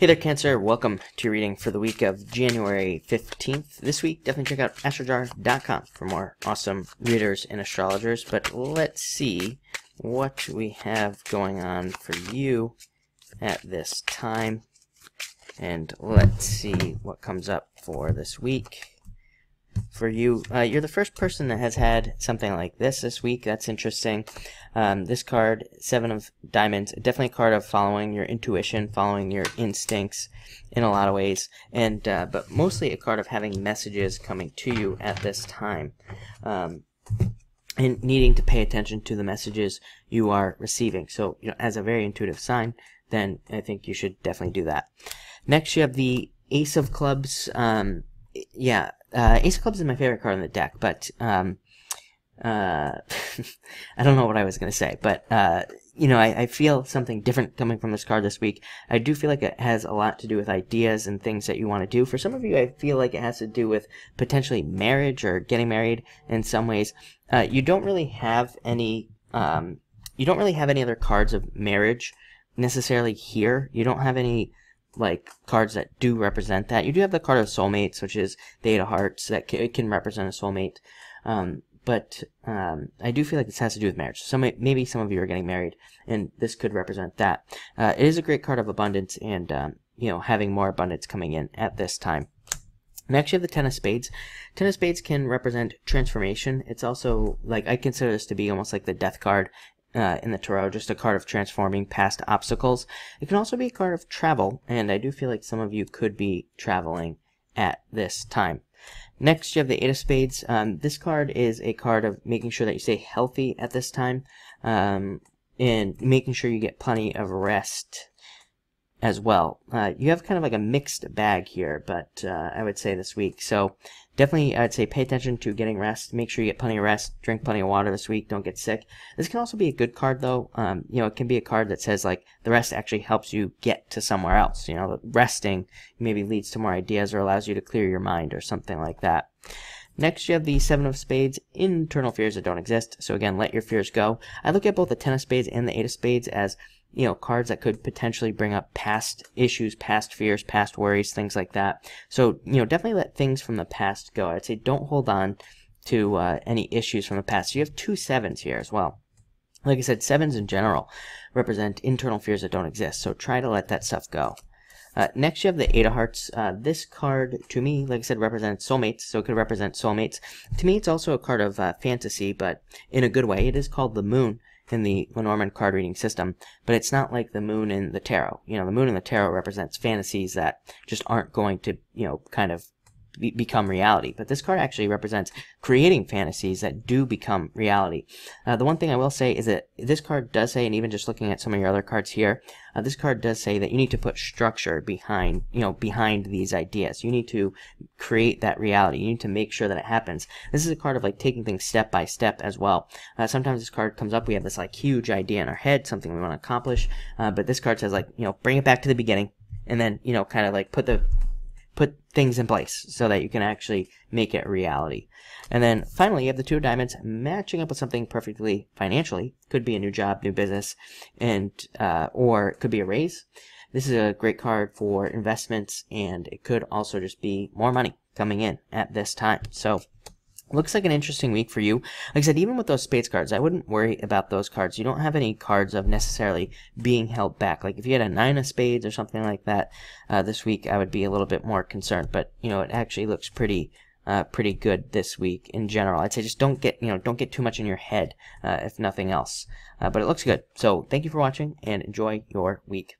Hey there, Cancer. Welcome to your reading for the week of January 15th. This week, definitely check out astrojar.com for more awesome readers and astrologers. But let's see what we have going on for you at this time. And let's see what comes up for this week for you. Uh, you're the first person that has had something like this this week. That's interesting. Um, this card, Seven of Diamonds, definitely a card of following your intuition, following your instincts in a lot of ways, and uh, but mostly a card of having messages coming to you at this time. Um, and needing to pay attention to the messages you are receiving. So, you know, as a very intuitive sign, then I think you should definitely do that. Next, you have the Ace of Clubs. Um, yeah, uh, Ace of Clubs is my favorite card in the deck, but um, uh, I don't know what I was going to say, but uh, you know, I, I, feel something different coming from this card this week. I do feel like it has a lot to do with ideas and things that you want to do. For some of you, I feel like it has to do with potentially marriage or getting married in some ways. Uh, you don't really have any, um, you don't really have any other cards of marriage necessarily here. You don't have any like cards that do represent that. You do have the card of soulmates, which is the Eight of Hearts, that can, it can represent a soulmate. Um, but um, I do feel like this has to do with marriage. So maybe some of you are getting married, and this could represent that. Uh, it is a great card of abundance, and um, you know having more abundance coming in at this time. Next, you have the Ten of Spades. Ten of Spades can represent transformation. It's also like I consider this to be almost like the Death card uh, in the tarot, just a card of transforming past obstacles. It can also be a card of travel, and I do feel like some of you could be traveling at this time. Next, you have the Eight of Spades. Um, this card is a card of making sure that you stay healthy at this time, um, and making sure you get plenty of rest as well. Uh, you have kind of like a mixed bag here, but uh, I would say this week. So definitely, I'd say pay attention to getting rest. Make sure you get plenty of rest. Drink plenty of water this week. Don't get sick. This can also be a good card, though. Um, you know, it can be a card that says like the rest actually helps you get to somewhere else. You know, resting maybe leads to more ideas or allows you to clear your mind or something like that. Next, you have the Seven of Spades, internal fears that don't exist. So again, let your fears go. I look at both the Ten of Spades and the Eight of Spades as you know, cards that could potentially bring up past issues, past fears, past worries, things like that. So, you know, definitely let things from the past go. I'd say don't hold on to uh, any issues from the past. So you have two sevens here as well. Like I said, sevens in general represent internal fears that don't exist. So try to let that stuff go. Uh, next, you have the Eight of Hearts. Uh, this card, to me, like I said, represents soulmates, so it could represent soulmates. To me, it's also a card of uh, fantasy, but in a good way. It is called the Moon, in the Lenormand card reading system, but it's not like the moon in the tarot. You know, the moon in the tarot represents fantasies that just aren't going to, you know, kind of be become reality. But this card actually represents creating fantasies that do become reality. Uh, the one thing I will say is that this card does say, and even just looking at some of your other cards here, uh, this card does say that you need to put structure behind, you know, behind these ideas. You need to create that reality. You need to make sure that it happens. This is a card of like taking things step by step as well. Uh, sometimes this card comes up, we have this like huge idea in our head, something we want to accomplish, uh, but this card says like, you know, bring it back to the beginning, and then you know kind of like put the put things in place so that you can actually make it reality. And then finally, you have the two of diamonds matching up with something perfectly financially. Could be a new job, new business, and uh, or it could be a raise. This is a great card for investments, and it could also just be more money coming in at this time. So Looks like an interesting week for you. Like I said, even with those spades cards, I wouldn't worry about those cards. You don't have any cards of necessarily being held back. Like if you had a nine of spades or something like that uh, this week, I would be a little bit more concerned. But you know, it actually looks pretty, uh, pretty good this week in general. I'd say just don't get, you know, don't get too much in your head, uh, if nothing else. Uh, but it looks good. So thank you for watching and enjoy your week.